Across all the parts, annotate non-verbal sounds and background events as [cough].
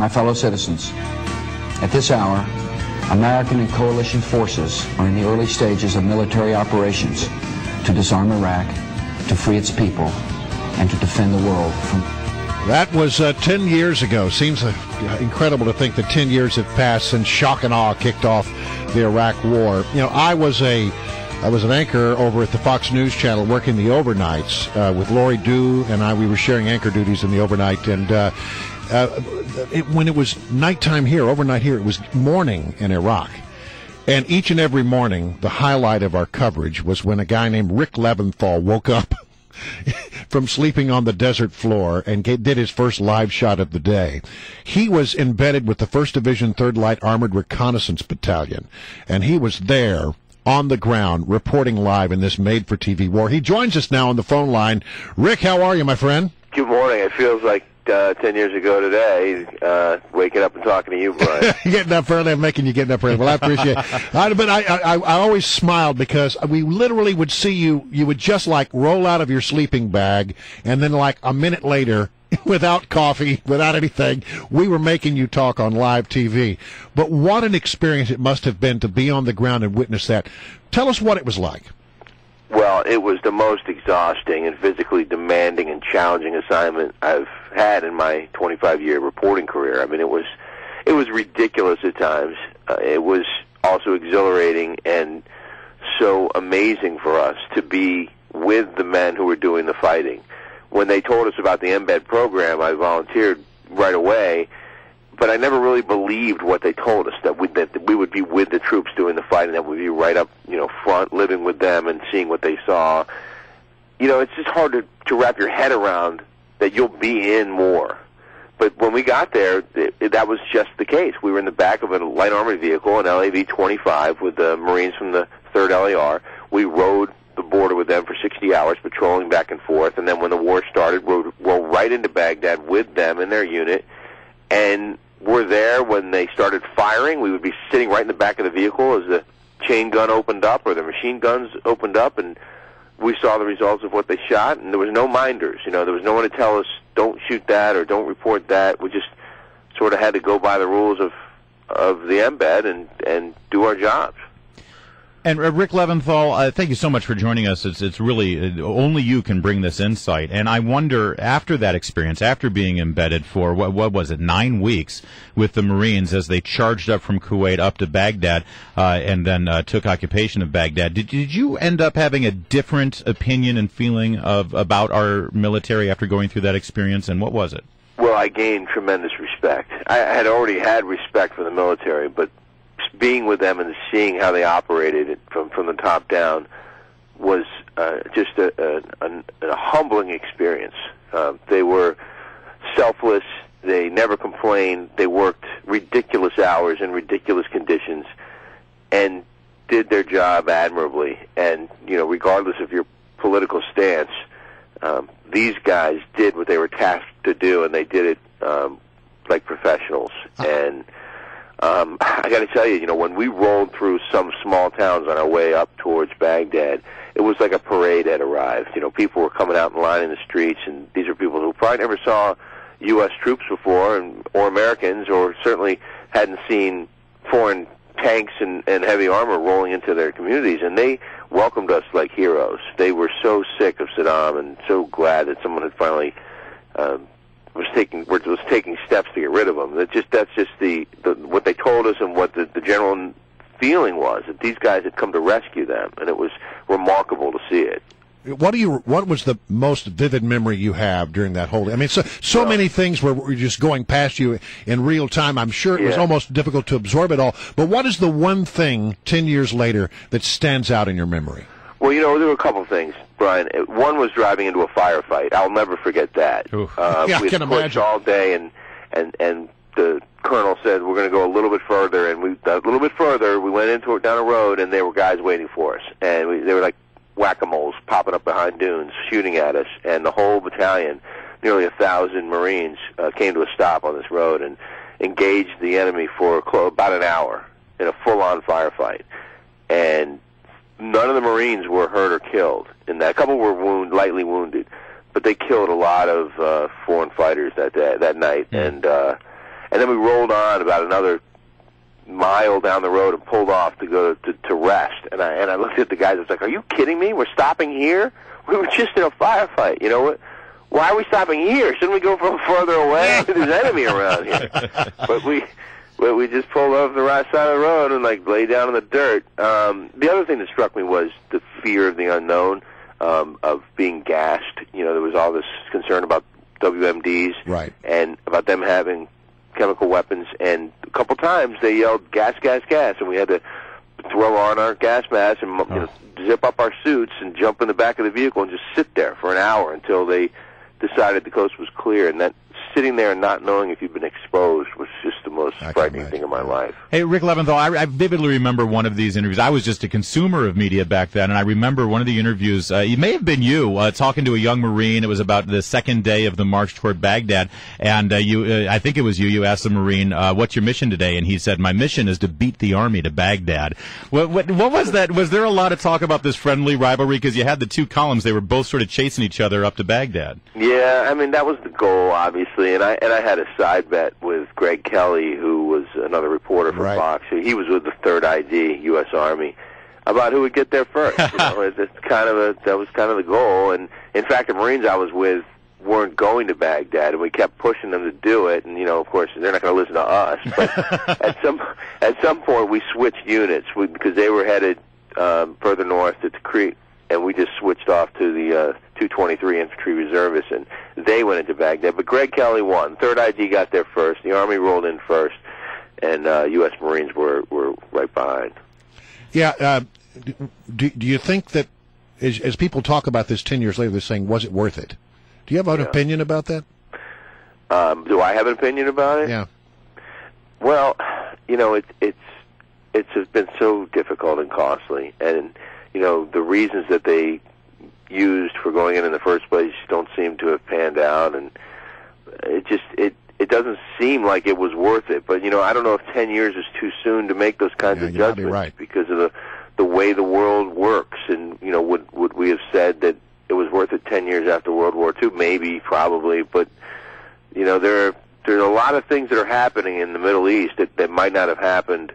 my fellow citizens, at this hour, American and coalition forces are in the early stages of military operations to disarm Iraq, to free its people, and to defend the world from. That was uh, 10 years ago. Seems uh, incredible to think that 10 years have passed since shock and awe kicked off the Iraq War. You know, I was a I was an anchor over at the Fox News Channel working the overnights uh, with Laurie Dhue and I. We were sharing anchor duties in the overnight, and uh, uh, it, when it was nighttime here, overnight here, it was morning in Iraq. And each and every morning, the highlight of our coverage was when a guy named Rick Leventhal woke up [laughs] from sleeping on the desert floor and did his first live shot of the day. He was embedded with the 1st Division 3rd Light Armored Reconnaissance Battalion, and he was there on the ground reporting live in this made for TV war. He joins us now on the phone line. Rick, how are you, my friend? Good morning. It feels like uh, 10 years ago today, uh, waking up and talking to you, Brian. [laughs] getting up early and making you getting up early. Well, I appreciate it. I, [laughs] but I, I, I always smiled because we literally would see you, you would just like roll out of your sleeping bag, and then like a minute later, [laughs] without coffee, without anything, we were making you talk on live TV. But what an experience it must have been to be on the ground and witness that. Tell us what it was like. Well, it was the most exhausting and physically demanding and challenging assignment I've had in my 25 year reporting career. I mean, it was it was ridiculous at times. Uh, it was also exhilarating and so amazing for us to be with the men who were doing the fighting. When they told us about the embed program, I volunteered right away but I never really believed what they told us that we that we would be with the troops doing the fighting, that we'd be right up, you know, front, living with them and seeing what they saw. You know, it's just hard to to wrap your head around that you'll be in more. But when we got there, it, it, that was just the case. We were in the back of a light armored vehicle, an LAV 25, with the Marines from the 3rd LAR. We rode the border with them for 60 hours, patrolling back and forth. And then when the war started, we rode, rode right into Baghdad with them and their unit. And were there when they started firing. We would be sitting right in the back of the vehicle as the chain gun opened up or the machine guns opened up, and we saw the results of what they shot. And there was no minders. You know, there was no one to tell us don't shoot that or don't report that. We just sort of had to go by the rules of of the embed and and do our jobs. And uh, Rick Leventhal, uh, thank you so much for joining us. It's it's really uh, only you can bring this insight. And I wonder, after that experience, after being embedded for what what was it, nine weeks with the Marines as they charged up from Kuwait up to Baghdad, uh, and then uh, took occupation of Baghdad, did did you end up having a different opinion and feeling of about our military after going through that experience? And what was it? Well, I gained tremendous respect. I had already had respect for the military, but being with them and seeing how they operated from from the top down was uh, just a, a, a, a humbling experience. Uh, they were selfless. They never complained. They worked ridiculous hours in ridiculous conditions, and did their job admirably. And you know, regardless of your political stance, um, these guys did what they were tasked to do, and they did it um, like professionals. Uh-huh. And um, [sighs] I got to tell you, you know, when we rolled through some small towns on our way up towards Baghdad, it was like a parade had arrived. You know, people were coming out in line in the streets, and these are people who probably never saw U.S. troops before, and or Americans, or certainly hadn't seen foreign tanks and, and heavy armor rolling into their communities, and they welcomed us like heroes. They were so sick of Saddam and so glad that someone had finally um, was taking was taking steps to get rid of them. That just that's just the, the what they told us and what the, the general feeling was that these guys had come to rescue them, and it was remarkable to see it. What do you? What was the most vivid memory you have during that whole? I mean, so so well, many things were, were just going past you in real time. I'm sure it yeah. was almost difficult to absorb it all. But what is the one thing ten years later that stands out in your memory? Well, you know, there were a couple things. Brian. One was driving into a firefight. I'll never forget that. Uh, [laughs] yeah, we I can imagine. all day, and and and the colonel said we're going to go a little bit further, and we a little bit further. We went into down a road, and there were guys waiting for us, and we, they were like whack-a-moles popping up behind dunes, shooting at us, and the whole battalion, nearly a thousand Marines, uh, came to a stop on this road and engaged the enemy for clo- about an hour in a full-on firefight, and none of the Marines were hurt or killed. And a couple were wound, lightly wounded, but they killed a lot of uh, foreign fighters that that, that night. Yeah. And uh, and then we rolled on about another mile down the road and pulled off to go to, to rest. And I and I looked at the guys. I was like, "Are you kidding me? We're stopping here? We were just in a firefight. You know what? Why are we stopping here? Shouldn't we go further away? [laughs] There's enemy around here." but we. But we just pulled over the right side of the road and like lay down in the dirt. Um, the other thing that struck me was the fear of the unknown, um, of being gassed. You know, there was all this concern about WMDs, Right. and about them having chemical weapons. And a couple times they yelled gas, gas, gas, and we had to throw on our gas masks and you know, zip up our suits and jump in the back of the vehicle and just sit there for an hour until they decided the coast was clear. And that sitting there and not knowing if you've been exposed was just the most I frightening imagine. thing in my life. Hey, Rick Leventhal, I, I vividly remember one of these interviews. I was just a consumer of media back then, and I remember one of the interviews. Uh, it may have been you uh, talking to a young Marine. It was about the second day of the march toward Baghdad, and uh, you, uh, I think it was you. You asked the Marine, uh, "What's your mission today?" And he said, "My mission is to beat the army to Baghdad." What, what, what was that? Was there a lot of talk about this friendly rivalry? Because you had the two columns; they were both sort of chasing each other up to Baghdad. Yeah, I mean that was the goal, obviously, and I and I had a side bet with Greg Kelly, who was another reporter for Right. Fox. He was with the Third ID, U.S. Army, about who would get there first. you [laughs] know, it's kind of a that was kind of the goal, and in fact, the Marines I was with weren't going to Baghdad, and we kept pushing them to do it. And you know, of course, they're not going to listen to us. But [laughs] at some at some point, we switched units we, because they were headed um, further north to Tikrit, and we just switched off to the uh, 223 Infantry Reservists, and they went into Baghdad. But Greg Kelly won. Third ID got there first. The Army rolled in first, and uh, U.S. Marines were were right behind. Yeah. Uh, do, do you think that as, as people talk about this 10 years later, they're saying, was it worth it? Do you have an opinion about that? Um, do I have an opinion about it? Yeah. Well, you know, it, it's it's been so difficult and costly, and you know the reasons that they used for going in in the first place don't seem to have panned out, and it just it it doesn't seem like it was worth it. But you know, I don't know if ten years is too soon to make those kinds Yeah, of might be judgments right. because of the the way the world works, and you know, would would we have said that it was worth it ten years after World War II? Maybe, probably, but you know there are there's a lot of things that are happening in the Middle East that, that might not have happened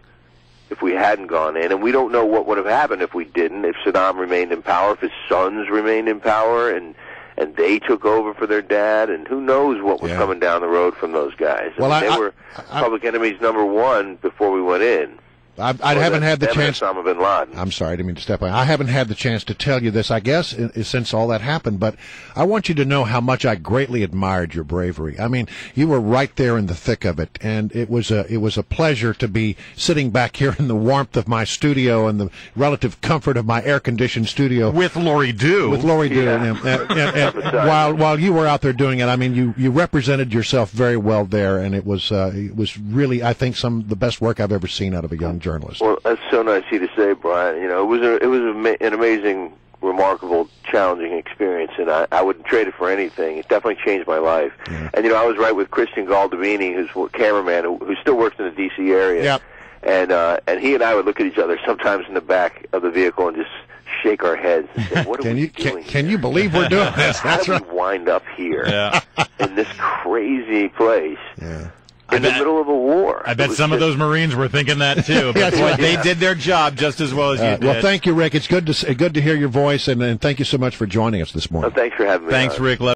if we hadn't gone in, and we don't know what would have happened if we didn't. If Saddam remained in power, if his sons remained in power, and and they took over for their dad, and who knows what was Yeah. coming down the road from those guys. I Well, mean, I- they I- were I- public enemies number one before we went in. I, I haven't had the chance. Osama bin Laden. I'm sorry, I didn't mean to step on. I haven't had the chance to tell you this, I guess, i- i- since all that happened. But I want you to know how much I greatly admired your bravery. I mean, you were right there in the thick of it, and it was a it was a pleasure to be sitting back here in the warmth of my studio and the relative comfort of my air conditioned studio With Laurie Dhue. with Laurie Dhue. Yeah. And, and, and, [laughs] and while while you were out there doing it, I mean, you, you represented yourself very well there, and it was uh, it was really, I think, some the best work I've ever seen out of a young journalist. Well, that's so nice of you to say, Brian. You know, it was a, it was a, an amazing, remarkable, challenging experience, and I, I wouldn't trade it for anything. It definitely changed my life. And you know, I was right with Christian Galdabini, who's a cameraman who, who still works in the D.C. area. Yep. And uh, and he and I would look at each other sometimes in the back of the vehicle and just shake our heads and say, [laughs] "What are Can we you doing?" can, can you believe we're doing this? [laughs] How That's did right. we wind up here Yeah. in this crazy place Yeah. In the middle of a war? I bet was some of those Marines were thinking that too. [laughs] But That's boy, right. they did their job just as well as you Uh, did. well, thank you, Rick. It's good to good to hear your voice, and, and thank you so much for joining us this morning. Oh, thanks for having me. Thanks, on. Rick.